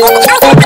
oh you.